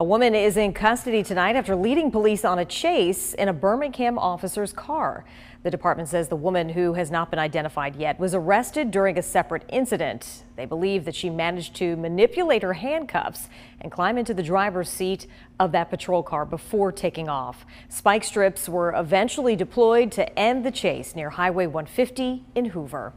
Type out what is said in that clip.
A woman is in custody tonight after leading police on a chase in a Birmingham officer's car. The department says the woman, who has not been identified yet, was arrested during a separate incident. They believe that she managed to manipulate her handcuffs and climb into the driver's seat of that patrol car before taking off. Spike strips were eventually deployed to end the chase near Highway 150 in Hoover.